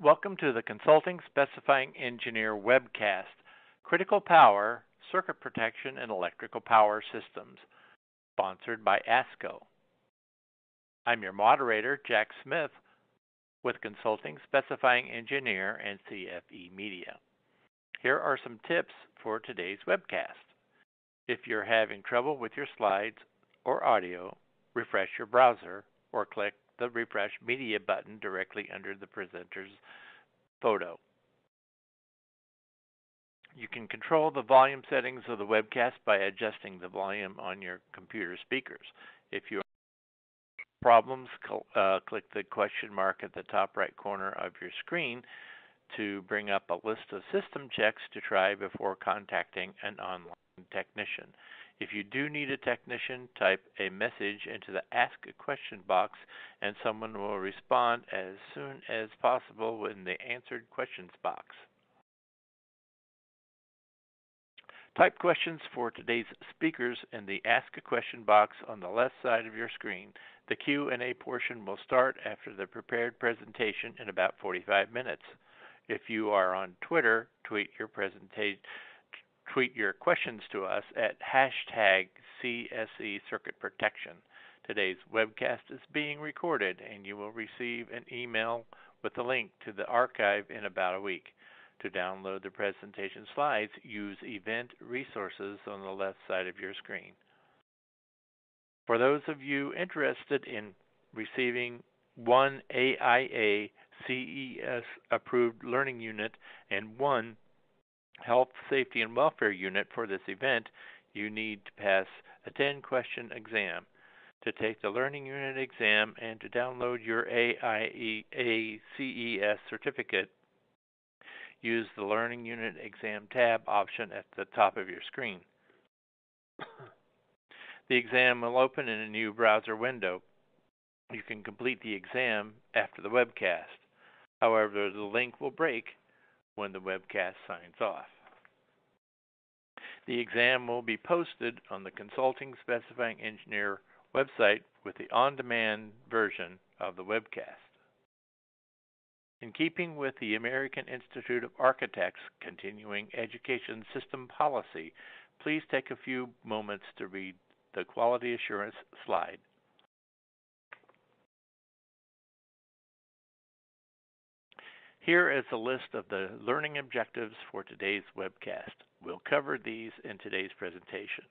Welcome to the Consulting Specifying Engineer webcast, Critical Power, Circuit Protection, and Electrical Power Systems, sponsored by ASCO. I'm your moderator, Jack Smith, with Consulting Specifying Engineer and CFE Media. Here are some tips for today's webcast. If you're having trouble with your slides or audio, refresh your browser or click the Refresh Media button directly under the presenter's photo. You can control the volume settings of the webcast by adjusting the volume on your computer speakers. If you have problems, uh, click the question mark at the top right corner of your screen to bring up a list of system checks to try before contacting an online technician. If you do need a technician, type a message into the Ask a Question box and someone will respond as soon as possible in the Answered Questions box. Type questions for today's speakers in the Ask a Question box on the left side of your screen. The Q&A portion will start after the prepared presentation in about 45 minutes. If you are on Twitter, tweet your presentation tweet your questions to us at hashtag CSE Circuit Protection. Today's webcast is being recorded and you will receive an email with a link to the archive in about a week. To download the presentation slides, use Event Resources on the left side of your screen. For those of you interested in receiving one AIA CES approved learning unit and one health, safety, and welfare unit for this event, you need to pass a 10 question exam. To take the Learning Unit exam and to download your AIA CES certificate, use the Learning Unit Exam tab option at the top of your screen. the exam will open in a new browser window. You can complete the exam after the webcast. However, the link will break when the webcast signs off. The exam will be posted on the Consulting Specifying Engineer website with the on-demand version of the webcast. In keeping with the American Institute of Architects continuing education system policy, please take a few moments to read the quality assurance slide. Here is a list of the learning objectives for today's webcast. We'll cover these in today's presentation.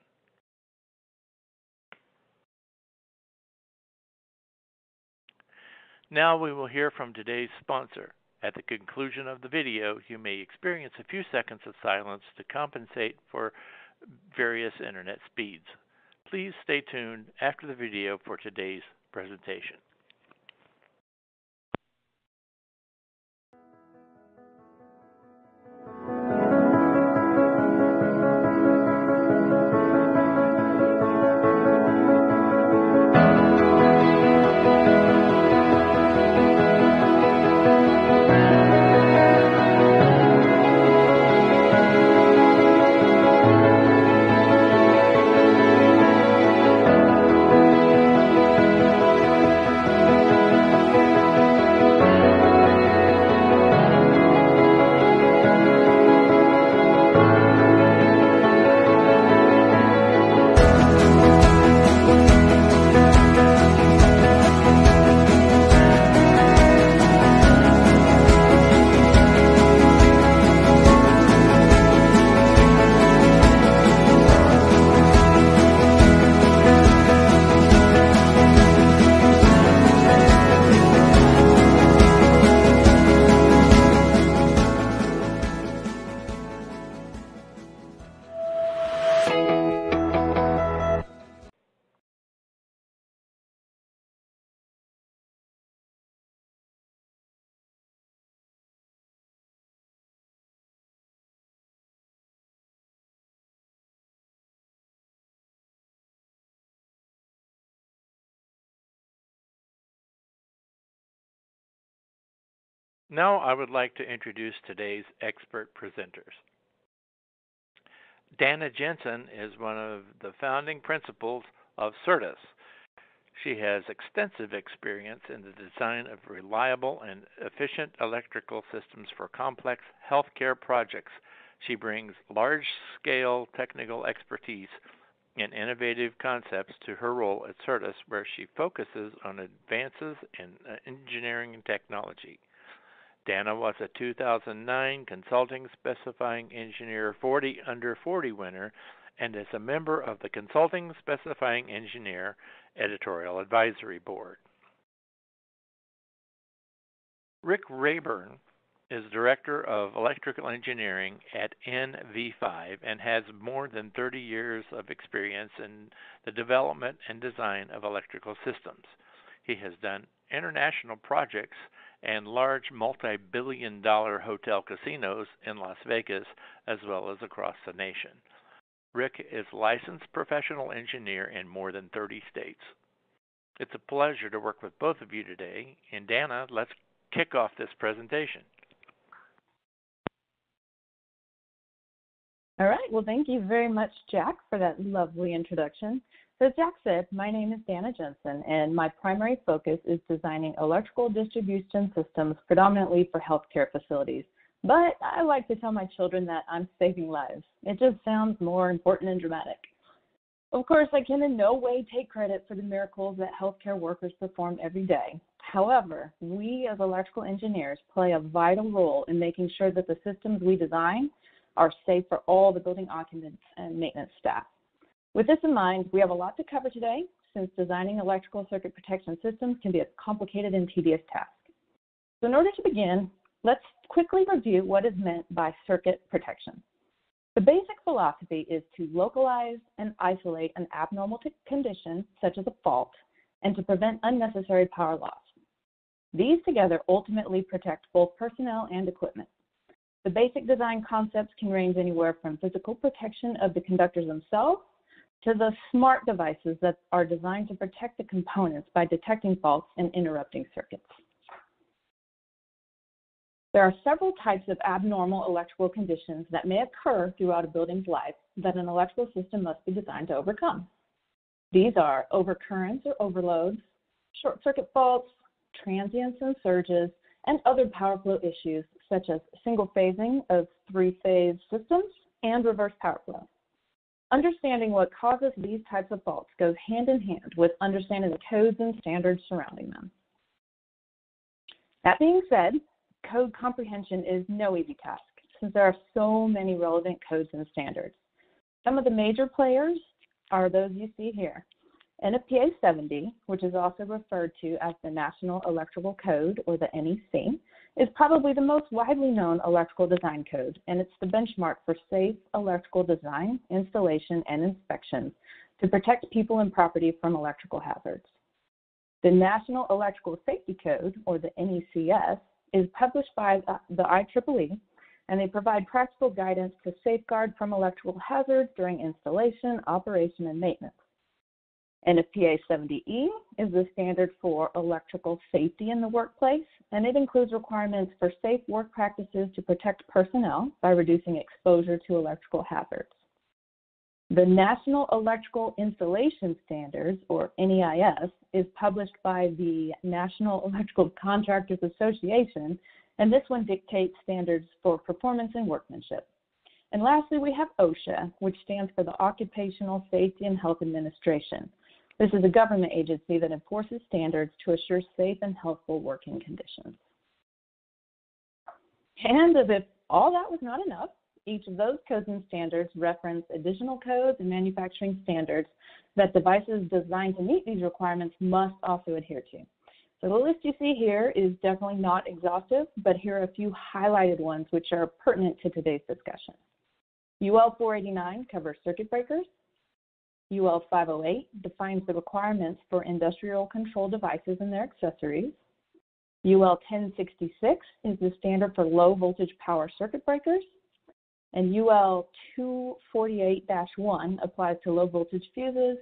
Now we will hear from today's sponsor. At the conclusion of the video, you may experience a few seconds of silence to compensate for various internet speeds. Please stay tuned after the video for today's presentation. Now I would like to introduce today's expert presenters. Dana Jensen is one of the founding principals of Certus. She has extensive experience in the design of reliable and efficient electrical systems for complex healthcare projects. She brings large scale technical expertise and innovative concepts to her role at Certus, where she focuses on advances in uh, engineering and technology. Dana was a 2009 Consulting Specifying Engineer 40 Under 40 winner and is a member of the Consulting Specifying Engineer Editorial Advisory Board. Rick Rayburn is Director of Electrical Engineering at NV5 and has more than 30 years of experience in the development and design of electrical systems. He has done international projects and large multi billion dollar hotel casinos in Las Vegas as well as across the nation. Rick is licensed professional engineer in more than 30 states. It's a pleasure to work with both of you today. And Dana, let's kick off this presentation. All right. Well, thank you very much, Jack, for that lovely introduction. So, Jack said, my name is Dana Jensen, and my primary focus is designing electrical distribution systems predominantly for healthcare facilities. But I like to tell my children that I'm saving lives. It just sounds more important and dramatic. Of course, I can in no way take credit for the miracles that healthcare workers perform every day. However, we as electrical engineers play a vital role in making sure that the systems we design are safe for all the building occupants and maintenance staff. With this in mind, we have a lot to cover today since designing electrical circuit protection systems can be a complicated and tedious task. So in order to begin, let's quickly review what is meant by circuit protection. The basic philosophy is to localize and isolate an abnormal condition, such as a fault, and to prevent unnecessary power loss. These together ultimately protect both personnel and equipment. The basic design concepts can range anywhere from physical protection of the conductors themselves to the smart devices that are designed to protect the components by detecting faults and interrupting circuits. There are several types of abnormal electrical conditions that may occur throughout a building's life that an electrical system must be designed to overcome. These are overcurrents or overloads, short circuit faults, transients and surges, and other power flow issues such as single phasing of three phase systems and reverse power flow. Understanding what causes these types of faults goes hand in hand with understanding the codes and standards surrounding them. That being said, code comprehension is no easy task since there are so many relevant codes and standards. Some of the major players are those you see here. NFPA 70, which is also referred to as the National Electrical Code or the NEC, is probably the most widely known electrical design code, and it's the benchmark for safe electrical design, installation, and inspection to protect people and property from electrical hazards. The National Electrical Safety Code, or the NECS, is published by the IEEE, and they provide practical guidance to safeguard from electrical hazards during installation, operation, and maintenance. NFPA 70E is the standard for electrical safety in the workplace, and it includes requirements for safe work practices to protect personnel by reducing exposure to electrical hazards. The National Electrical Installation Standards, or NEIS, is published by the National Electrical Contractors Association, and this one dictates standards for performance and workmanship. And lastly, we have OSHA, which stands for the Occupational Safety and Health Administration. This is a government agency that enforces standards to assure safe and healthful working conditions. And as if all that was not enough, each of those codes and standards reference additional codes and manufacturing standards that devices designed to meet these requirements must also adhere to. So the list you see here is definitely not exhaustive, but here are a few highlighted ones which are pertinent to today's discussion. UL 489 covers circuit breakers, UL 508 defines the requirements for industrial control devices and their accessories. UL 1066 is the standard for low voltage power circuit breakers. And UL 248-1 applies to low voltage fuses.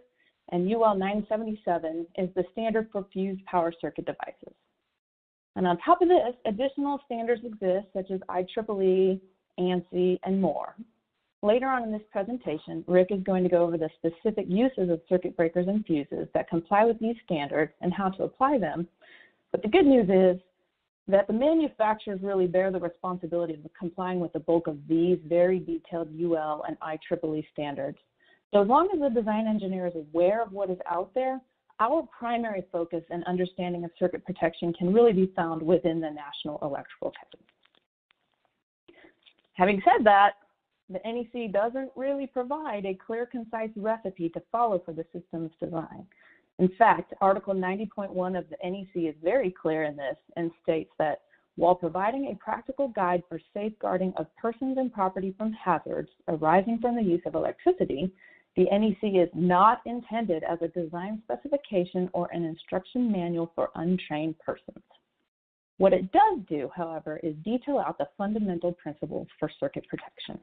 And UL 977 is the standard for fused power circuit devices. And on top of this, additional standards exist such as IEEE, ANSI, and more. Later on in this presentation, Rick is going to go over the specific uses of circuit breakers and fuses that comply with these standards and how to apply them. But the good news is that the manufacturers really bear the responsibility of complying with the bulk of these very detailed UL and IEEE standards. So as long as the design engineer is aware of what is out there, our primary focus and understanding of circuit protection can really be found within the National Electrical Code. Having said that, the NEC doesn't really provide a clear, concise recipe to follow for the system's design. In fact, Article 90.1 of the NEC is very clear in this and states that while providing a practical guide for safeguarding of persons and property from hazards arising from the use of electricity, the NEC is not intended as a design specification or an instruction manual for untrained persons. What it does do, however, is detail out the fundamental principles for circuit protection.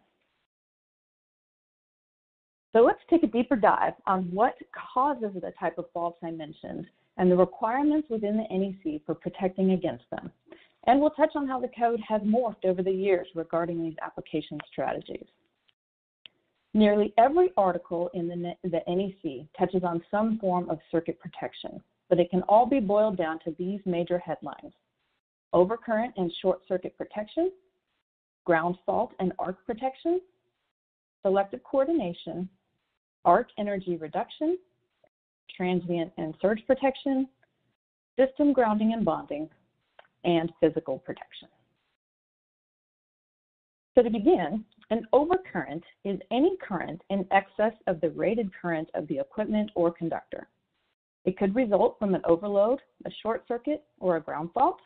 So let's take a deeper dive on what causes the type of faults I mentioned and the requirements within the NEC for protecting against them. And we'll touch on how the code has morphed over the years regarding these application strategies. Nearly every article in the, the NEC touches on some form of circuit protection, but it can all be boiled down to these major headlines. Overcurrent and short circuit protection, ground fault and arc protection, selective coordination, arc energy reduction, transient and surge protection, system grounding and bonding, and physical protection. So to begin, an overcurrent is any current in excess of the rated current of the equipment or conductor. It could result from an overload, a short circuit, or a ground fault.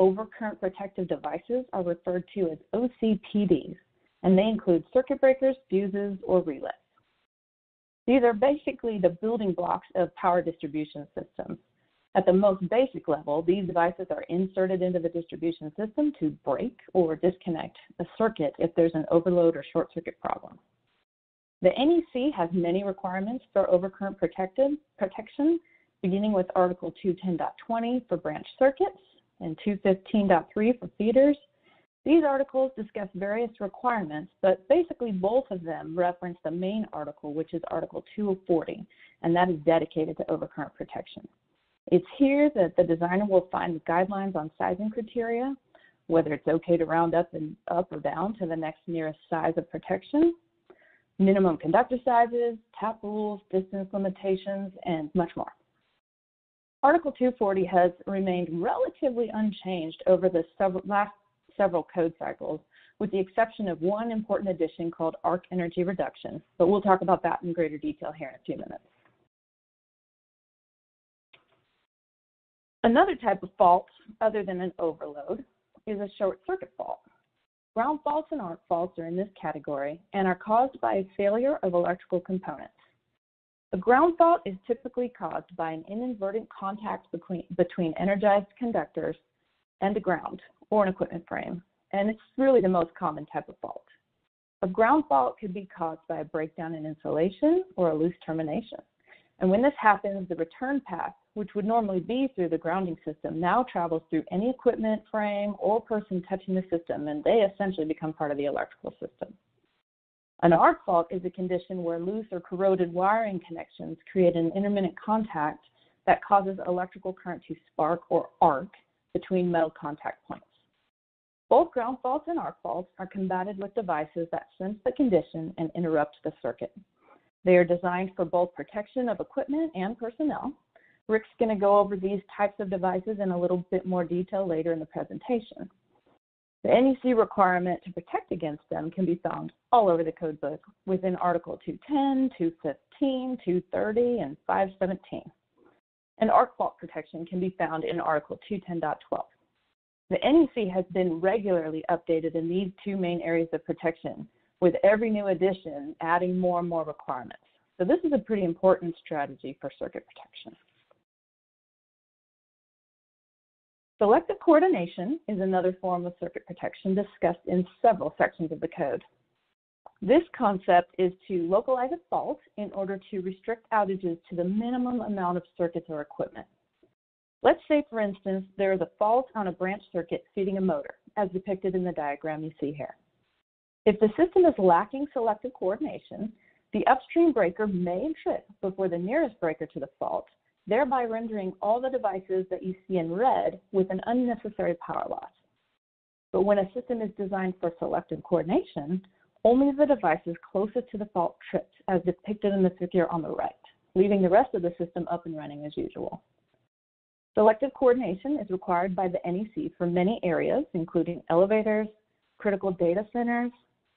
Overcurrent protective devices are referred to as OCPDs, and they include circuit breakers, fuses, or relays. These are basically the building blocks of power distribution systems. At the most basic level, these devices are inserted into the distribution system to break or disconnect a circuit if there's an overload or short circuit problem. The NEC has many requirements for overcurrent protected, protection, beginning with Article 210.20 for branch circuits and 215.3 for feeders. These articles discuss various requirements, but basically both of them reference the main article, which is Article 240, and that is dedicated to overcurrent protection. It's here that the designer will find the guidelines on sizing criteria, whether it's okay to round up and up or down to the next nearest size of protection, minimum conductor sizes, tap rules, distance limitations, and much more. Article 240 has remained relatively unchanged over the several, last several code cycles, with the exception of one important addition called arc energy reduction, but we'll talk about that in greater detail here in a few minutes. Another type of fault, other than an overload, is a short circuit fault. Ground faults and arc faults are in this category and are caused by a failure of electrical components. A ground fault is typically caused by an inadvertent contact between, between energized conductors and the ground or an equipment frame, and it's really the most common type of fault. A ground fault could be caused by a breakdown in insulation or a loose termination. And when this happens, the return path, which would normally be through the grounding system, now travels through any equipment, frame, or person touching the system, and they essentially become part of the electrical system. An arc fault is a condition where loose or corroded wiring connections create an intermittent contact that causes electrical current to spark or arc between metal contact points. Both ground faults and arc faults are combated with devices that sense the condition and interrupt the circuit. They are designed for both protection of equipment and personnel. Rick's going to go over these types of devices in a little bit more detail later in the presentation. The NEC requirement to protect against them can be found all over the code book within Article 210, 215, 230, and 517. And arc fault protection can be found in Article 210.12. The NEC has been regularly updated in these two main areas of protection with every new addition adding more and more requirements. So this is a pretty important strategy for circuit protection. Selective coordination is another form of circuit protection discussed in several sections of the code. This concept is to localize a fault in order to restrict outages to the minimum amount of circuits or equipment. Let's say, for instance, there is a fault on a branch circuit feeding a motor, as depicted in the diagram you see here. If the system is lacking selective coordination, the upstream breaker may trip before the nearest breaker to the fault, thereby rendering all the devices that you see in red with an unnecessary power loss. But when a system is designed for selective coordination, only the devices closest to the fault trips, as depicted in the figure on the right, leaving the rest of the system up and running as usual. Selective coordination is required by the NEC for many areas, including elevators, critical data centers,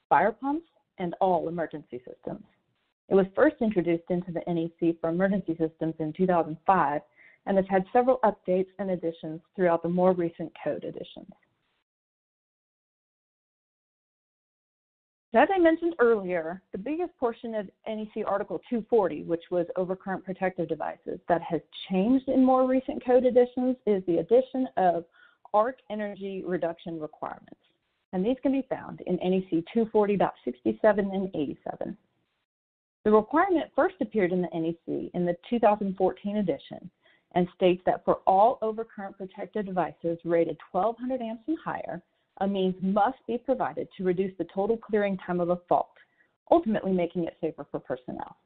fire pumps, and all emergency systems. It was first introduced into the NEC for emergency systems in 2005 and has had several updates and additions throughout the more recent code editions. As I mentioned earlier, the biggest portion of NEC Article 240, which was overcurrent protective devices, that has changed in more recent code editions is the addition of arc energy reduction requirements. And these can be found in NEC 240.67 and 87. The requirement first appeared in the NEC in the 2014 edition and states that for all overcurrent protective devices rated 1200 amps and higher, a means must be provided to reduce the total clearing time of a fault, ultimately making it safer for personnel.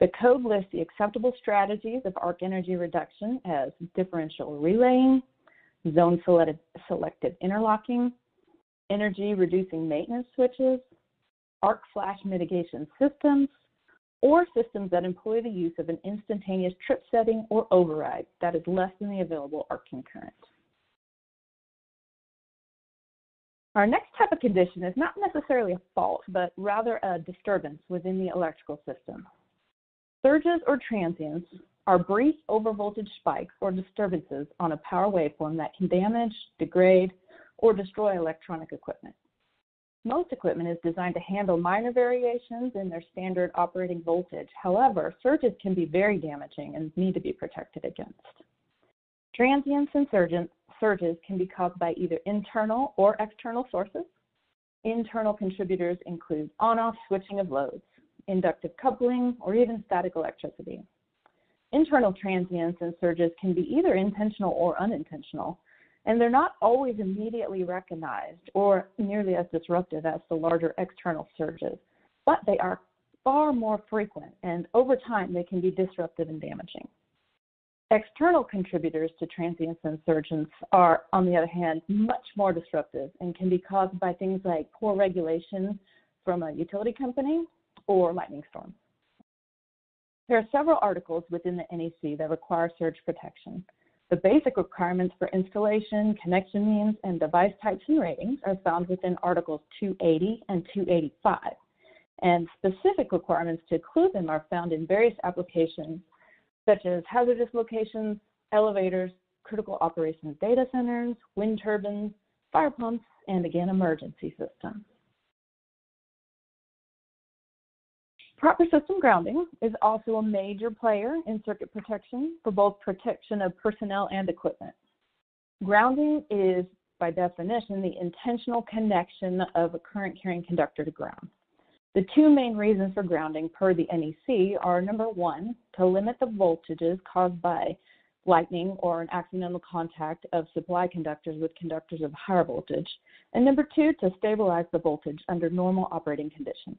The code lists the acceptable strategies of arc energy reduction as differential relaying, zone selective interlocking, energy reducing maintenance switches, arc flash mitigation systems, or systems that employ the use of an instantaneous trip setting or override that is less than the available arcing current. Our next type of condition is not necessarily a fault, but rather a disturbance within the electrical system. Surges or transients are brief overvoltage spikes or disturbances on a power waveform that can damage, degrade, or destroy electronic equipment. Most equipment is designed to handle minor variations in their standard operating voltage. However, surges can be very damaging and need to be protected against. Transients and surges can be caused by either internal or external sources. Internal contributors include on-off switching of loads, inductive coupling, or even static electricity. Internal transients and surges can be either intentional or unintentional, and they're not always immediately recognized or nearly as disruptive as the larger external surges, but they are far more frequent, and over time they can be disruptive and damaging. External contributors to transients and surges are, on the other hand, much more disruptive and can be caused by things like poor regulation from a utility company or lightning storms. There are several articles within the NEC that require surge protection. The basic requirements for installation, connection means, and device types and ratings are found within Articles 280 and 285. And specific requirements to include them are found in various applications, such as hazardous locations, elevators, critical operations data centers, wind turbines, fire pumps, and again, emergency systems. Proper system grounding is also a major player in circuit protection for both protection of personnel and equipment. Grounding is, by definition, the intentional connection of a current carrying conductor to ground. The two main reasons for grounding per the NEC are number one, to limit the voltages caused by lightning or an accidental contact of supply conductors with conductors of higher voltage, and number two, to stabilize the voltage under normal operating conditions.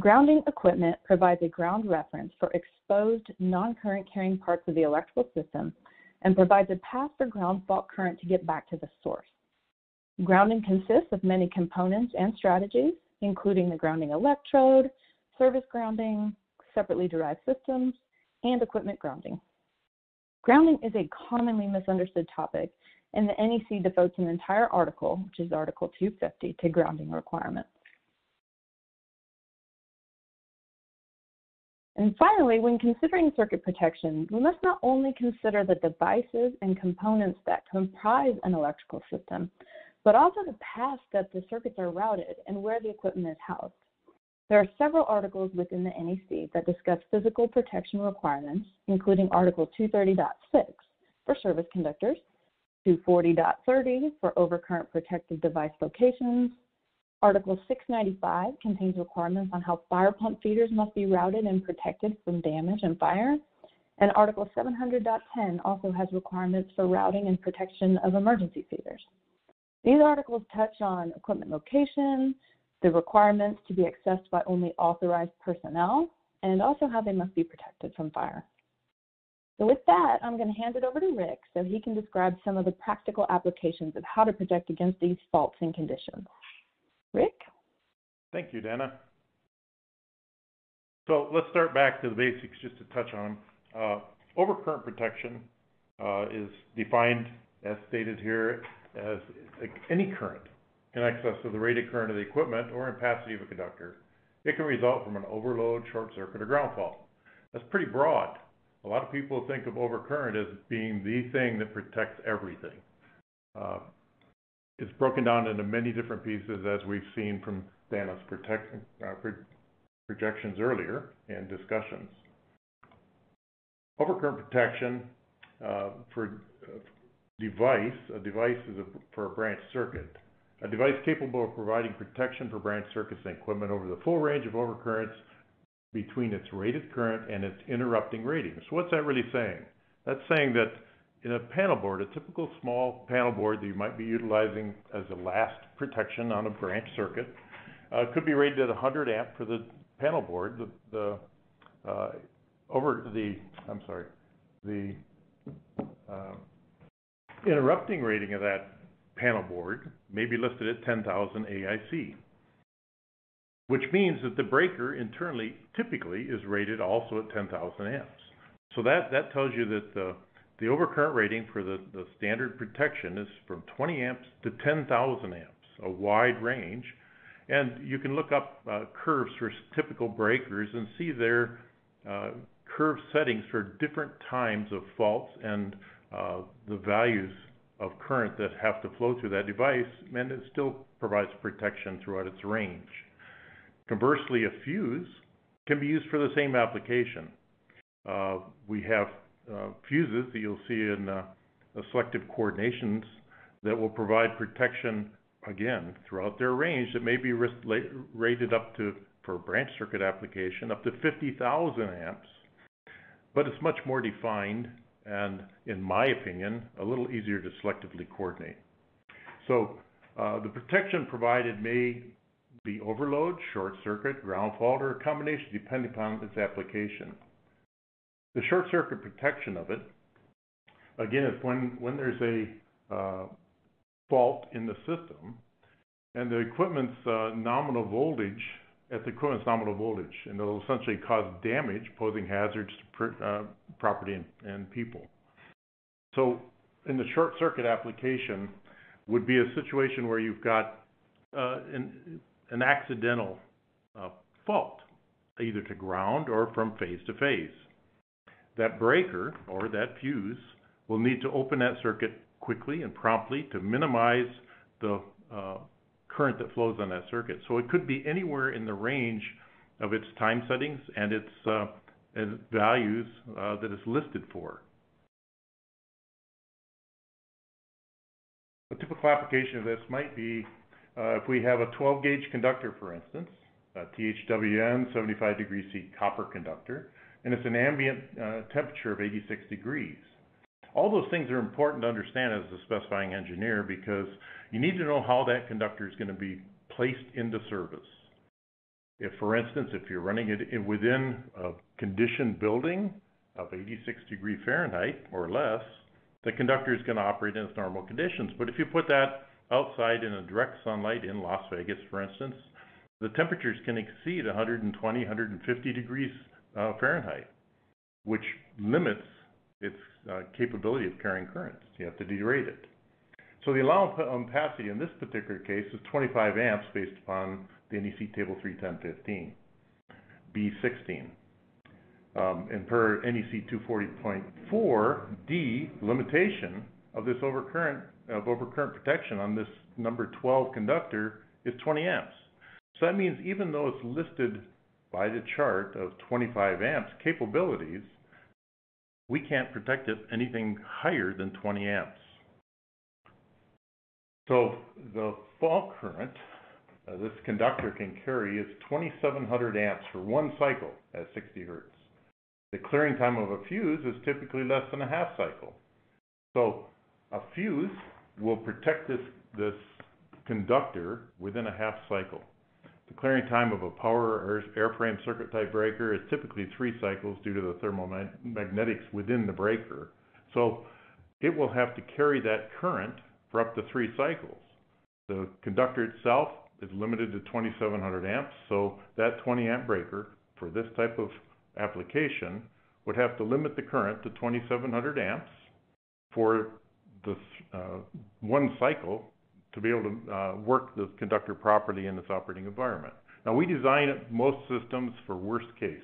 Grounding equipment provides a ground reference for exposed non-current carrying parts of the electrical system and provides a path for ground fault current to get back to the source. Grounding consists of many components and strategies, including the grounding electrode, service grounding, separately derived systems, and equipment grounding. Grounding is a commonly misunderstood topic, and the NEC devotes an entire article, which is Article 250, to grounding requirements. And finally, when considering circuit protection, we must not only consider the devices and components that comprise an electrical system, but also the path that the circuits are routed and where the equipment is housed. There are several articles within the NEC that discuss physical protection requirements, including Article 230.6 for service conductors, 240.30 for overcurrent protective device locations, Article 695 contains requirements on how fire pump feeders must be routed and protected from damage and fire. And Article 700.10 also has requirements for routing and protection of emergency feeders. These articles touch on equipment location, the requirements to be accessed by only authorized personnel, and also how they must be protected from fire. So with that, I'm going to hand it over to Rick so he can describe some of the practical applications of how to protect against these faults and conditions. Rick? Thank you, Dana. So let's start back to the basics just to touch on. Uh, overcurrent protection uh, is defined as stated here as any current in excess of the rated current of the equipment or ampacity of a conductor. It can result from an overload, short circuit, or ground fault. That's pretty broad. A lot of people think of overcurrent as being the thing that protects everything. Uh, it's broken down into many different pieces as we've seen from Dana's protect, uh, projections earlier and discussions. Overcurrent protection uh, for device, a device is a, for a branch circuit. A device capable of providing protection for branch circuits and equipment over the full range of overcurrents between its rated current and its interrupting rating. So what's that really saying? That's saying that in a panel board, a typical small panel board that you might be utilizing as a last protection on a branch circuit, uh, could be rated at 100 amp for the panel board. The, the uh, over the, I'm sorry, the uh, interrupting rating of that panel board may be listed at 10,000 AIC which means that the breaker internally typically is rated also at 10,000 amps. So that, that tells you that the, the overcurrent rating for the, the standard protection is from 20 amps to 10,000 amps, a wide range. And you can look up uh, curves for typical breakers and see their uh, curve settings for different times of faults and the values of current that have to flow through that device, and it still provides protection throughout its range. Conversely, a fuse can be used for the same application. Uh, we have uh, fuses that you'll see in uh, selective coordinations that will provide protection, again, throughout their range that may be rated up to, for branch circuit application, up to 50,000 amps. But it's much more defined and, in my opinion, a little easier to selectively coordinate. So uh, the protection provided may be overload, short circuit, ground fault, or a combination depending upon its application. The short circuit protection of it, again, is when, when there's a uh, fault in the system and the equipment's uh, nominal voltage at the equipment's nominal voltage, and it'll essentially cause damage, posing hazards to uh, property and, and people. So, in the short circuit application, would be a situation where you've got uh, in, an accidental uh, fault, either to ground or from phase to phase. That breaker or that fuse will need to open that circuit quickly and promptly to minimize the uh, current that flows on that circuit. So it could be anywhere in the range of its time settings and its uh, and values uh, that it's listed for. A typical application of this might be uh, if we have a 12 gauge conductor, for instance, a THWN 75 degree C copper conductor, and it's an ambient uh, temperature of 86 degrees. All those things are important to understand as a specifying engineer because you need to know how that conductor is going to be placed into service. If, for instance, if you're running it within a conditioned building of 86 degree Fahrenheit or less, the conductor is going to operate in its normal conditions. But if you put that outside in a direct sunlight in Las Vegas, for instance, the temperatures can exceed 120, 150 degrees uh, Fahrenheit, which limits its uh, capability of carrying currents. You have to derate it. So the allowable ampacity in this particular case is 25 amps based upon the NEC table 31015, B16. Um, and per NEC 240.4 D limitation of this overcurrent of overcurrent protection on this number 12 conductor is 20 amps. So that means even though it's listed by the chart of 25 amps capabilities, we can't protect it anything higher than 20 amps. So the fault current uh, this conductor can carry is 2700 amps for one cycle at 60 hertz. The clearing time of a fuse is typically less than a half cycle. So a fuse will protect this, this conductor within a half cycle. The clearing time of a power or airframe circuit type breaker is typically three cycles due to the thermomagnetics within the breaker. So it will have to carry that current for up to three cycles. The conductor itself is limited to 2700 amps, so that 20 amp breaker for this type of application would have to limit the current to 2700 amps for the uh, one cycle to be able to uh, work the conductor properly in this operating environment. Now, we design most systems for worst case.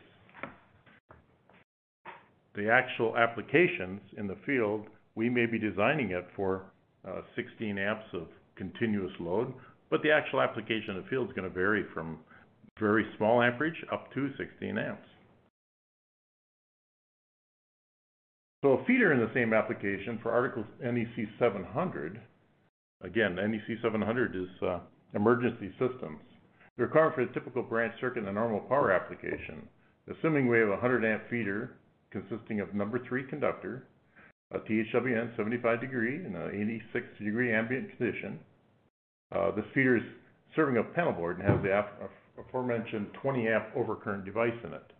The actual applications in the field, we may be designing it for uh, 16 amps of continuous load, but the actual application in the field is going to vary from very small amperage up to 16 amps. So a feeder in the same application for Article NEC 700, again, NEC 700 is uh, emergency systems. The requirement for the typical branch circuit in a normal power application, assuming we have a 100 amp feeder consisting of number three conductor, a THWN 75 degree and an 86 degree ambient condition. Uh, this feeder is serving a panel board and has the aforementioned 20 amp overcurrent device in it.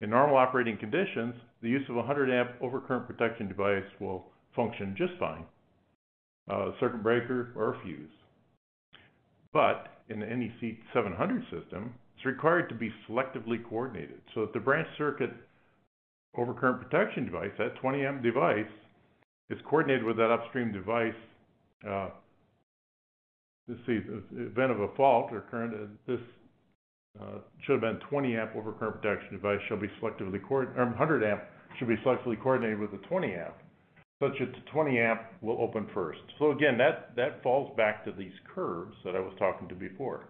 In normal operating conditions, the use of a 100 amp overcurrent protection device will function just fine, uh, circuit breaker or a fuse. But in the NEC 700 system, it's required to be selectively coordinated so that the branch circuit overcurrent protection device, that 20 amp device, is coordinated with that upstream device. Uh, let's see, the event of a fault or current, uh, this uh, should have been 20 amp overcurrent protection device shall be selectively coordinated, or 100 amp should be selectively coordinated with the 20 amp, such that the 20 amp will open first. So again, that, that falls back to these curves that I was talking to before.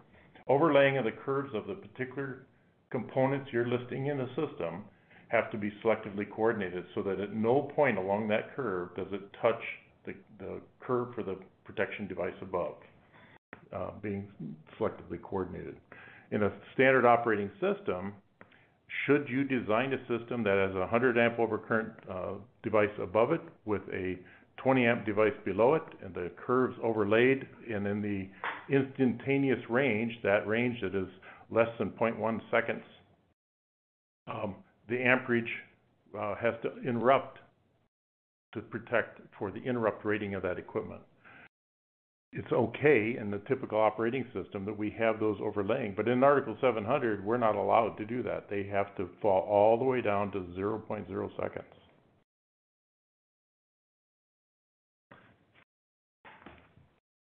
Overlaying of the curves of the particular components you're listing in the system have to be selectively coordinated so that at no point along that curve does it touch the, the curve for the protection device above, uh, being selectively coordinated. In a standard operating system, should you design a system that has a 100 amp overcurrent uh, device above it with a 20 amp device below it and the curves overlaid and in the instantaneous range, that range that is less than 0.1 seconds, um, the amperage uh, has to interrupt to protect for the interrupt rating of that equipment. It's okay in the typical operating system that we have those overlaying, but in Article 700, we're not allowed to do that. They have to fall all the way down to 0.0 seconds.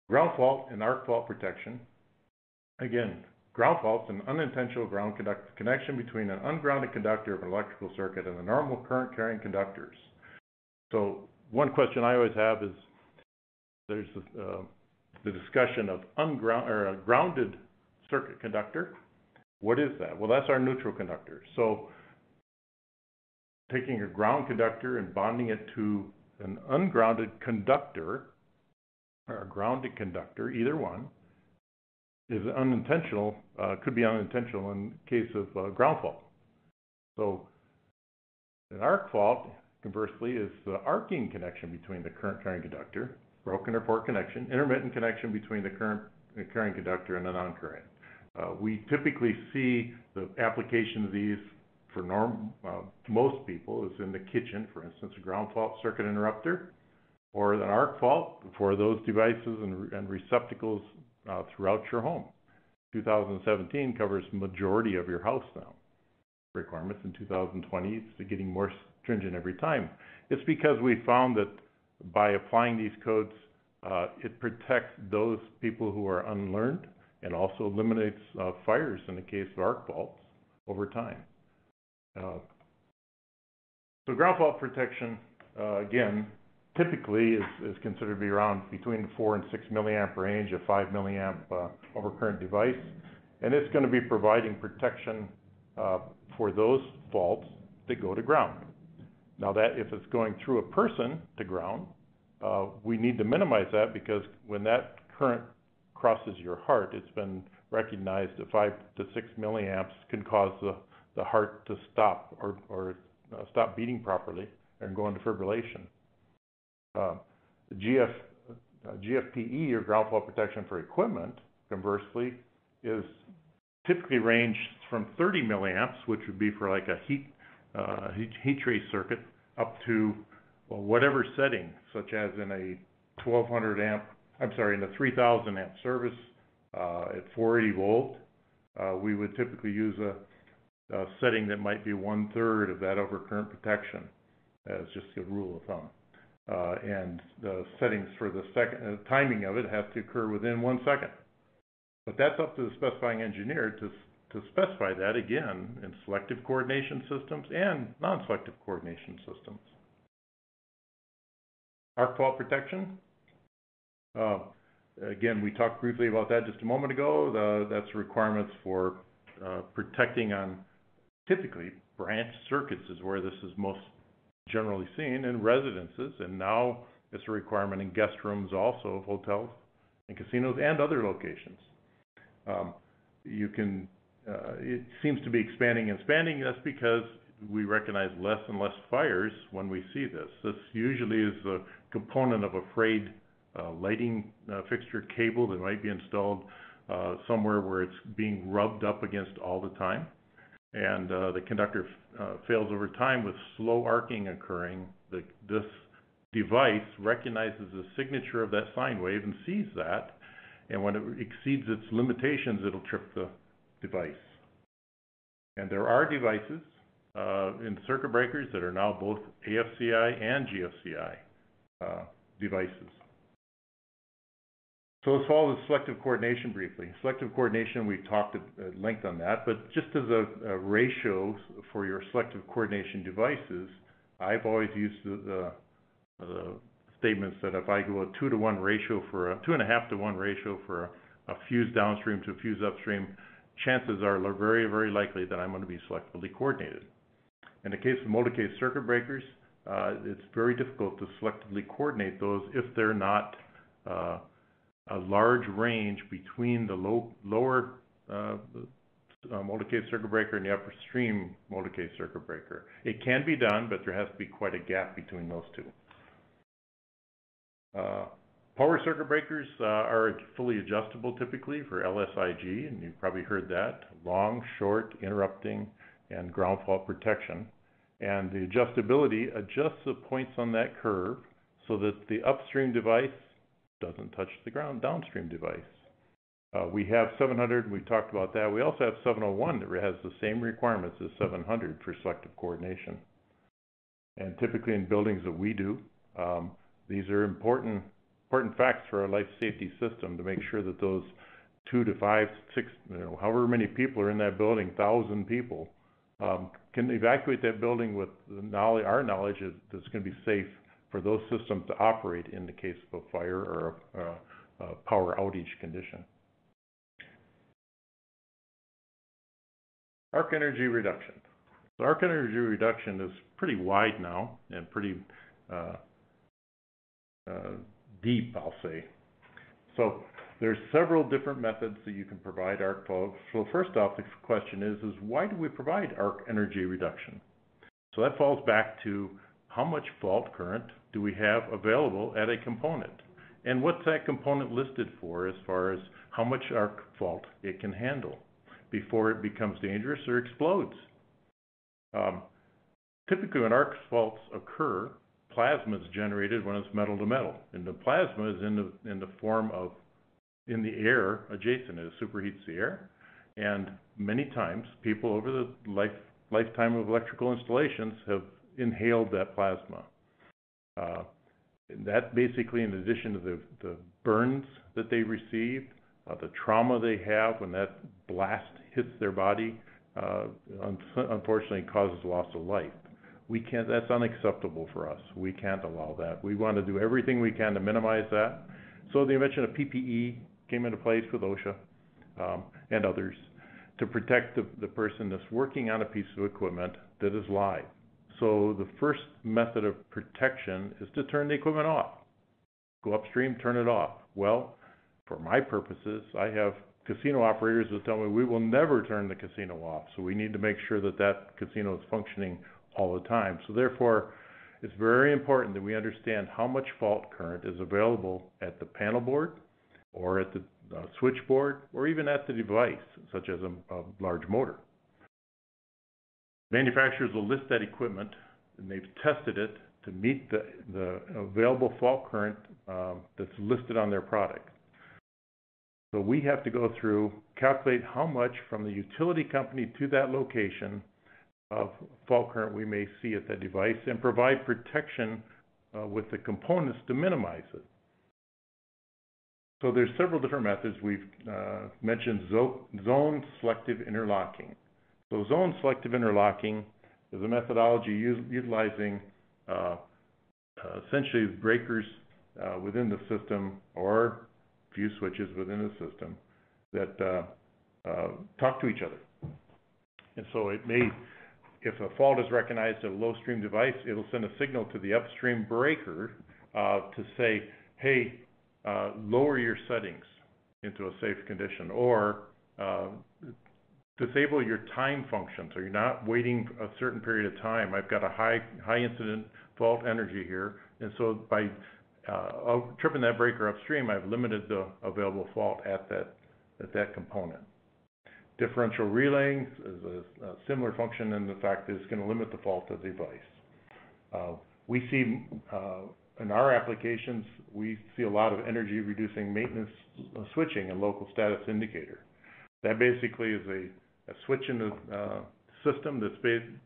Ground fault and arc fault protection. Again, Ground fault is an unintentional ground connection between an ungrounded conductor of an electrical circuit and the normal current carrying conductors. So one question I always have is there's uh, the discussion of unground or a grounded circuit conductor. What is that? Well, that's our neutral conductor. So taking a ground conductor and bonding it to an ungrounded conductor or a grounded conductor, either one, is unintentional, uh, could be unintentional in case of uh, ground fault. So an arc fault, conversely, is the arcing connection between the current carrying conductor, broken or poor connection, intermittent connection between the current carrying conductor and the non-current. Uh, we typically see the application of these for norm, uh, most people is in the kitchen, for instance, a ground fault circuit interrupter, or an arc fault for those devices and, and receptacles uh, throughout your home. 2017 covers majority of your house now. Requirements in 2020 it's getting more stringent every time. It's because we found that by applying these codes, uh, it protects those people who are unlearned and also eliminates uh, fires in the case of arc faults over time. Uh, so ground fault protection, uh, again, typically is, considered to be around between four and six milliamp range, a five milliamp uh, overcurrent device. And it's going to be providing protection uh, for those faults that go to ground. Now that if it's going through a person to ground, uh, we need to minimize that because when that current crosses your heart, it's been recognized that five to six milliamps can cause the, the heart to stop or, or stop beating properly and go into fibrillation. Uh, GF, uh, GFPE, or ground fault protection for equipment, conversely, is typically range from thirty milliamps, which would be for like a heat, uh, heat, heat trace circuit, up to, well, whatever setting, such as in a twelve hundred amp, I'm sorry, in a three thousand amp service, uh, at four eighty volt, uh, we would typically use a, a setting that might be one-third of that overcurrent protection, as just a rule of thumb. Uh, and the settings for the second, uh, timing of it has to occur within one second. But that's up to the specifying engineer to, to specify that again in selective coordination systems and non-selective coordination systems. Arc fault protection. Uh, again, we talked briefly about that just a moment ago. The, that's requirements for uh, protecting on typically branch circuits is where this is most generally seen in residences, and now it's a requirement in guest rooms also of hotels and casinos and other locations. Um, you can, uh, it seems to be expanding and expanding. That's because we recognize less and less fires when we see this. This usually is a component of a frayed uh, lighting uh, fixture cable that might be installed uh, somewhere where it's being rubbed up against all the time. And uh, the conductor uh, fails over time with slow arcing occurring. The, this device recognizes the signature of that sine wave and sees that and when it exceeds its limitations, it'll trip the device. And there are devices uh, in circuit breakers that are now both AFCI and GFCI uh, devices. So let's follow the selective coordination briefly. Selective coordination, we've talked at length on that, but just as a, a ratio for your selective coordination devices, I've always used the, the, the statements that if I go a two to one ratio for a two and a half to one ratio for a, a fuse downstream to a fuse upstream, chances are very, very likely that I'm going to be selectively coordinated. In the case of molded-case circuit breakers, uh, it's very difficult to selectively coordinate those if they're not uh, a large range between the low, lower uh, uh, molded-case circuit breaker and the upstream molded-case circuit breaker. It can be done, but there has to be quite a gap between those two. Uh, power circuit breakers uh, are fully adjustable typically for LSIG, and you've probably heard that. Long, short, interrupting, and ground fault protection. And the adjustability adjusts the points on that curve so that the upstream device doesn't touch the ground downstream device. Uh, we have 700, we talked about that. We also have 701 that has the same requirements as 700 for selective coordination. And typically in buildings that we do, um, these are important, important facts for our life safety system to make sure that those two to five, six, you know, however many people are in that building, thousand people, um, can evacuate that building with knowledge, our knowledge that it's going to be safe for those systems to operate in the case of a fire or a, a, power outage condition. Arc energy reduction. So arc energy reduction is pretty wide now and pretty uh, uh, deep, I'll say. So there's several different methods that you can provide arc flow. So first off, the question is, is why do we provide arc energy reduction? So that falls back to how much fault current do we have available at a component? And what's that component listed for as far as how much arc fault it can handle before it becomes dangerous or explodes? Um, typically when arc faults occur, plasma is generated when it's metal to metal. And the plasma is in the, in the form of, in the air adjacent, it superheats the air. And many times, people over the life, lifetime of electrical installations have inhaled that plasma. Uh, that basically, in addition to the, the burns that they receive, uh, the trauma they have when that blast hits their body, uh, un unfortunately causes loss of life. We can't, that's unacceptable for us. We can't allow that. We want to do everything we can to minimize that. So the invention of PPE came into place with OSHA um, and others to protect the, the person that's working on a piece of equipment that is live. So the first method of protection is to turn the equipment off. Go upstream, turn it off. Well, for my purposes, I have casino operators that tell me we will never turn the casino off. So we need to make sure that that casino is functioning all the time. So therefore, it's very important that we understand how much fault current is available at the panel board or at the, a switchboard, or even at the device, such as a, a large motor. Manufacturers will list that equipment, and they've tested it to meet the, the available fault current um, that's listed on their product. So we have to go through, calculate how much from the utility company to that location of fault current we may see at that device, and provide protection uh, with the components to minimize it. So there's several different methods. We've uh, mentioned zone selective interlocking. So zone selective interlocking is a methodology utilizing uh, uh, essentially breakers uh, within the system or fuse switches within the system that talk to each other. And so it may, if a fault is recognized at a low stream device, it'll send a signal to the upstream breaker to say, hey, lower your settings into a safe condition, or disable your time function, so you're not waiting a certain period of time. I've got a high high incident fault energy here, and so by uh, tripping that breaker upstream, I've limited the available fault at that at that component. Differential relaying is a, a similar function in the fact that it's going to limit the fault of the device. Uh, we see uh, in our applications, we see a lot of energy reducing maintenance uh, switching and local status indicator. That basically is a, a switch in the uh, system that's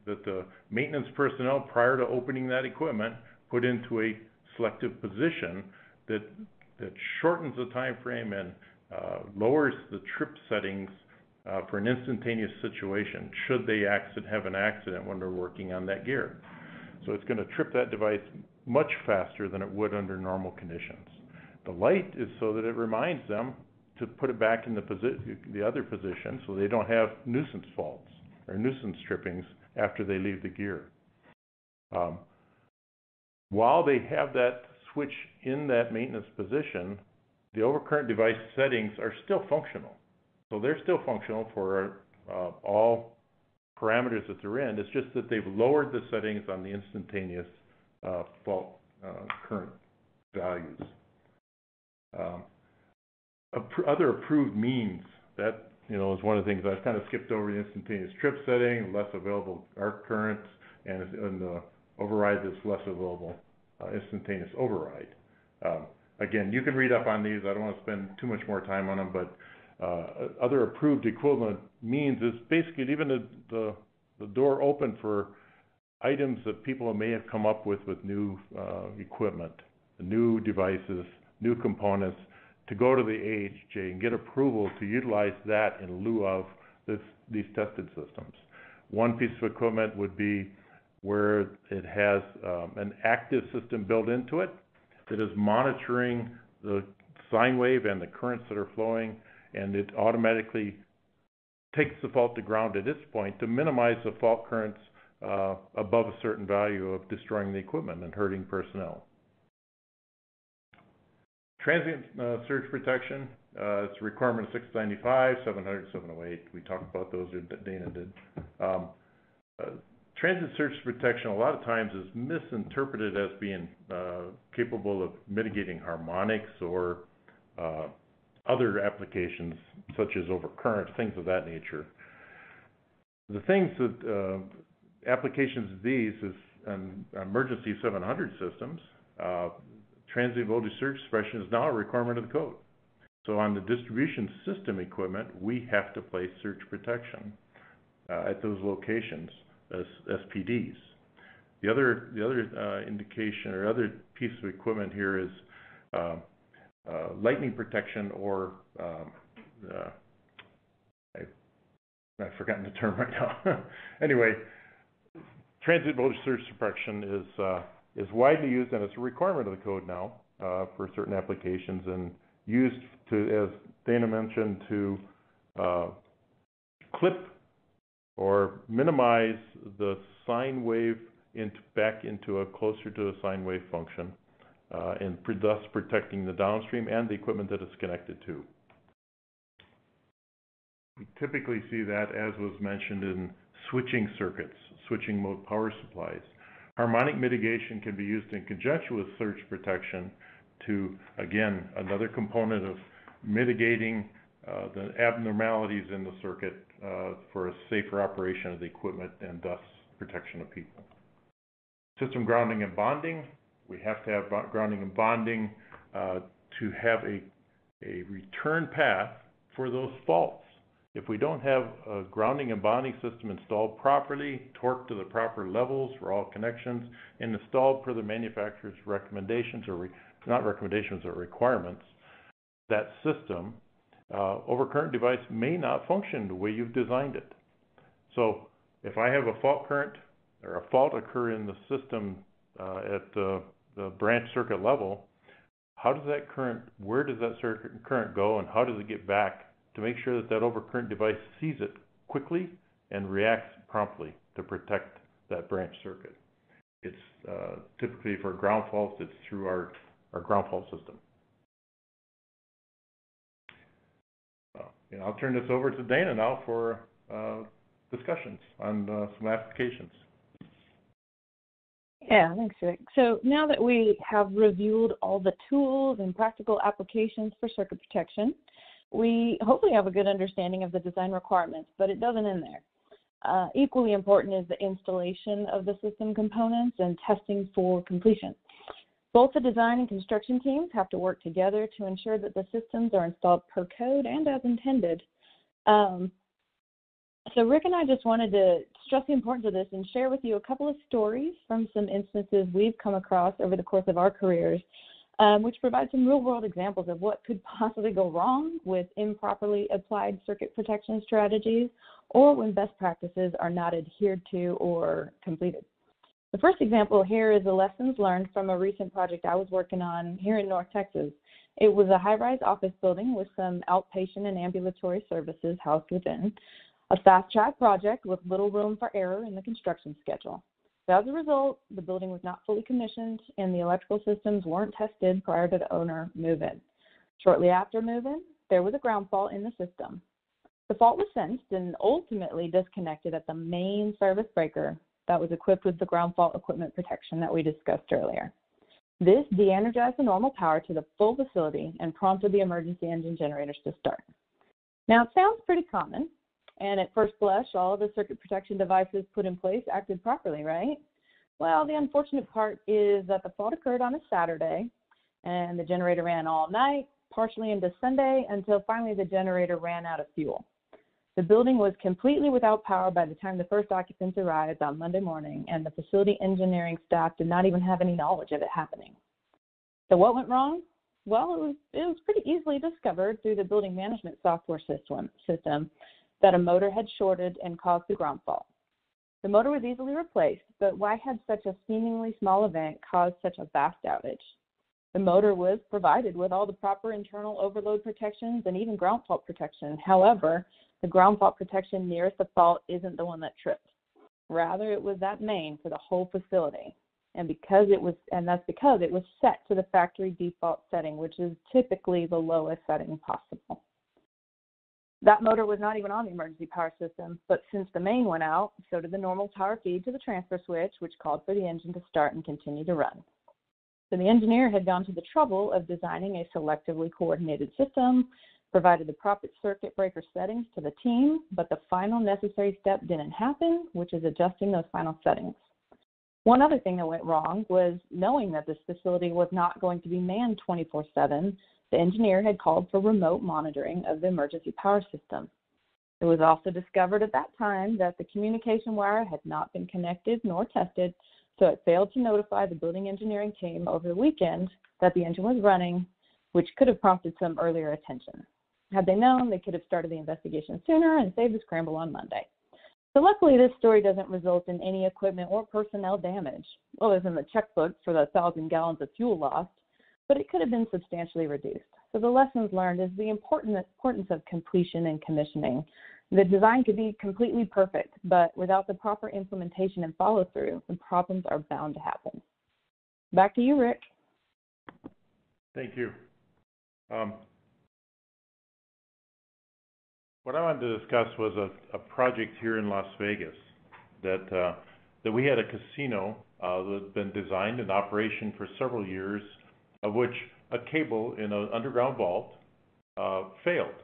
that the maintenance personnel prior to opening that equipment put into a selective position that that shortens the time frame and uh, lowers the trip settings uh, for an instantaneous situation should they accident, have an accident when they're working on that gear. So it's going to trip that device much faster than it would under normal conditions. The light is so that it reminds them to put it back in the, posi- the other position so they don't have nuisance faults or nuisance trippings after they leave the gear. Um, while they have that switch in that maintenance position, the overcurrent device settings are still functional. So they're still functional for uh, all parameters that they're in. It's just that they've lowered the settings on the instantaneous uh, fault uh, current values. Um, other approved means, that, you know, is one of the things I've kind of skipped over, the instantaneous trip setting, less available arc currents, and, and the override that's less available, uh, instantaneous override. Um, again, you can read up on these. I don't want to spend too much more time on them, but uh, other approved equivalent means is basically leaving the, the, the door open for items that people may have come up with with new uh, equipment, new devices, new components, to go to the AHJ and get approval to utilize that in lieu of this, these tested systems. One piece of equipment would be where it has um, an active system built into it that is monitoring the sine wave and the currents that are flowing, and it automatically takes the fault to ground at its point to minimize the fault currents uh, above a certain value of destroying the equipment and hurting personnel. Transient uh, surge protection, uh, it's a requirement of 695, 700, 708. We talked about those, Dana did. Um, uh, transient surge protection a lot of times is misinterpreted as being uh, capable of mitigating harmonics or uh, other applications such as overcurrent, things of that nature. The things that uh, applications of these is um, emergency 700 systems. Transient voltage surge suppression is now a requirement of the code. So on the distribution system equipment, we have to place surge protection uh, at those locations as SPDs. The other, the other uh, indication or other piece of equipment here is uh, uh, lightning protection or um, uh, I, I've forgotten the term right now. anyway, transient voltage surge suppression is uh, is widely used and it's a requirement of the code now uh, for certain applications and used to, as Dana mentioned, to uh, clip or minimize the sine wave into, back into a closer to a sine wave function, uh, and thus protecting the downstream and the equipment that it's connected to. We typically see that, as was mentioned, in switching circuits, switching mode power supplies. Harmonic mitigation can be used in conjunction with surge protection to, again, another component of mitigating uh, the abnormalities in the circuit uh, for a safer operation of the equipment and thus protection of people. System grounding and bonding, we have to have grounding and bonding uh, to have a, a return path for those faults. If we don't have a grounding and bonding system installed properly, torqued to the proper levels for all connections, and installed per the manufacturer's recommendations or re- not recommendations or requirements, that system, uh, overcurrent device may not function the way you've designed it. So if I have a fault current or a fault occur in the system uh, at the, the branch circuit level, how does that current, where does that circuit current go and how does it get back to make sure that that overcurrent device sees it quickly and reacts promptly to protect that branch circuit? It's uh, typically for ground faults, it's through our, our ground fault system. Uh, And I'll turn this over to Dana now for uh, discussions on uh, some applications. Yeah, thanks, Rick. So now that we have reviewed all the tools and practical applications for circuit protection, we hopefully have a good understanding of the design requirements, but it doesn't end there. Uh, equally important is the installation of the system components and testing for completion. Both the design and construction teams have to work together to ensure that the systems are installed per code and as intended. Um, so Rick and I just wanted to stress the importance of this and share with you a couple of stories from some instances we've come across over the course of our careers, um, which provide some real-world examples of what could possibly go wrong with improperly applied circuit protection strategies or when best practices are not adhered to or completed. The first example here is the lessons learned from a recent project I was working on here in North Texas. It was a high-rise office building with some outpatient and ambulatory services housed within a fast track project with little room for error in the construction schedule. So as a result, the building was not fully commissioned and the electrical systems weren't tested prior to the owner move in. Shortly after move in, there was a ground fault in the system. The fault was sensed and ultimately disconnected at the main service breaker that was equipped with the ground fault equipment protection that we discussed earlier. This de energized the normal power to the full facility and prompted the emergency engine generators to start. Now, it sounds pretty common, and at first blush, all of the circuit protection devices put in place acted properly, right? Well, the unfortunate part is that the fault occurred on a Saturday, and the generator ran all night, partially into Sunday, until finally the generator ran out of fuel. The building was completely without power by the time the first occupants arrived on Monday morning, and the facility engineering staff did not even have any knowledge of it happening. So, what went wrong? Well, it was, it was pretty easily discovered through the building management software system, system that a motor had shorted and caused the ground fault. The motor was easily replaced, but why had such a seemingly small event caused such a vast outage? The motor was provided with all the proper internal overload protections and even ground fault protection. However, the ground fault protection nearest the fault isn't the one that tripped. Rather, it was that main for the whole facility. And because it was, and that's because it was set to the factory default setting, which is typically the lowest setting possible. That motor was not even on the emergency power system, but since the main went out, so did the normal power feed to the transfer switch, which called for the engine to start and continue to run. So the engineer had gone to the trouble of designing a selectively coordinated system, provided the proper circuit breaker settings to the team, but the final necessary step didn't happen, which is adjusting those final settings. One other thing that went wrong was knowing that this facility was not going to be manned 24 7, the engineer had called for remote monitoring of the emergency power system. It was also discovered at that time that the communication wire had not been connected nor tested, so it failed to notify the building engineering team over the weekend that the engine was running, which could have prompted some earlier attention. Had they known, they could have started the investigation sooner and saved the scramble on Monday. So luckily, this story doesn't result in any equipment or personnel damage, other than the checkbook for the thousand gallons of fuel lost, but it could have been substantially reduced. So the lessons learned is the importance of completion and commissioning. The design could be completely perfect, but without the proper implementation and follow through, the problems are bound to happen. Back to you, Rick. Thank you. Um, what I wanted to discuss was a, a project here in Las Vegas that, uh, that we had a casino, uh, that had been designed and operation for several years, of which a cable in an underground vault uh, failed.